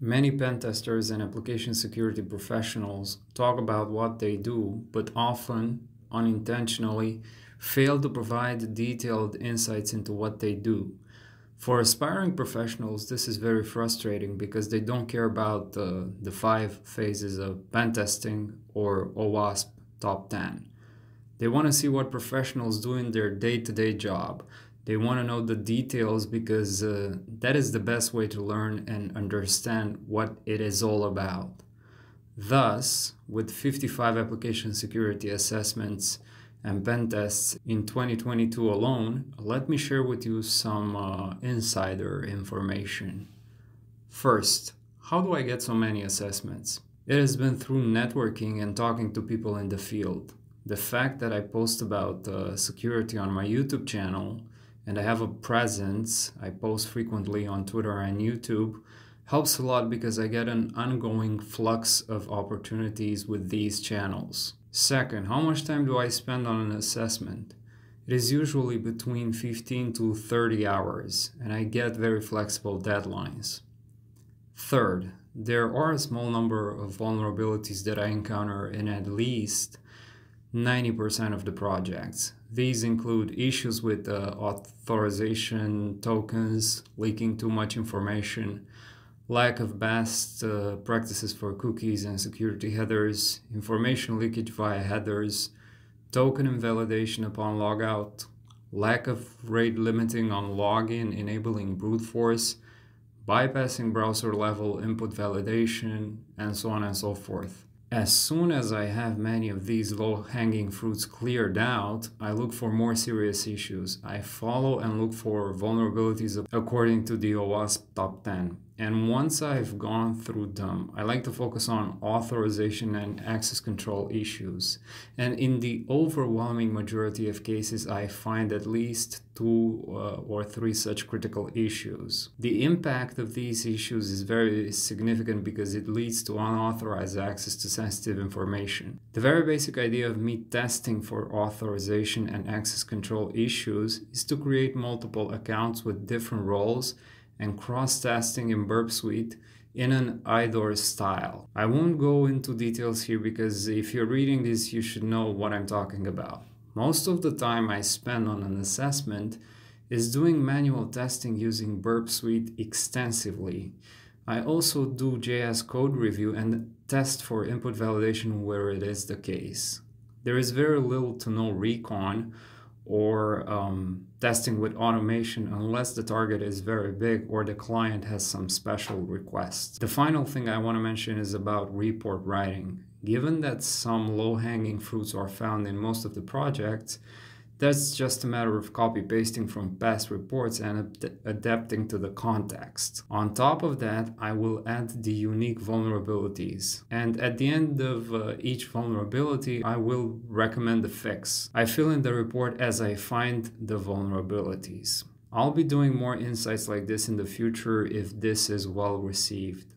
Many pen testers and application security professionals talk about what they do, but often, unintentionally, fail to provide detailed insights into what they do. For aspiring professionals, this is very frustrating because they don't care about the, the five phases of pen testing or OWASP top 10. They want to see what professionals do in their day to day job they want to know the details because uh, that is the best way to learn and understand what it is all about. Thus, with 55 application security assessments and pen tests in 2022 alone, let me share with you some uh, insider information. First, how do I get so many assessments? It has been through networking and talking to people in the field. The fact that I post about uh, security on my YouTube channel and I have a presence. I post frequently on Twitter and YouTube. Helps a lot because I get an ongoing flux of opportunities with these channels. Second, how much time do I spend on an assessment? It is usually between 15 to 30 hours, and I get very flexible deadlines. Third, there are a small number of vulnerabilities that I encounter in at least 90% of the projects. These include issues with uh, authorization tokens, leaking too much information, lack of best uh, practices for cookies and security headers, information leakage via headers, token invalidation upon logout, lack of rate limiting on login enabling brute force, bypassing browser level input validation, and so on and so forth. As soon as I have many of these low-hanging fruits cleared out, I look for more serious issues. I follow and look for vulnerabilities according to the OWASP top 10. And once I've gone through them, I like to focus on authorization and access control issues. And in the overwhelming majority of cases, I find at least two uh, or three such critical issues. The impact of these issues is very significant because it leads to unauthorized access to sensitive information. The very basic idea of me testing for authorization and access control issues is to create multiple accounts with different roles and cross-testing in Burp Suite in an IDOR style. I won't go into details here because if you're reading this, you should know what I'm talking about. Most of the time I spend on an assessment is doing manual testing using Burp Suite extensively. I also do JS code review and test for input validation where it is the case. There is very little to no recon or um, testing with automation unless the target is very big or the client has some special requests. The final thing I want to mention is about report writing. Given that some low-hanging fruits are found in most of the projects, that's just a matter of copy pasting from past reports and ad adapting to the context. On top of that, I will add the unique vulnerabilities. And at the end of uh, each vulnerability, I will recommend a fix. I fill in the report as I find the vulnerabilities. I'll be doing more insights like this in the future if this is well received.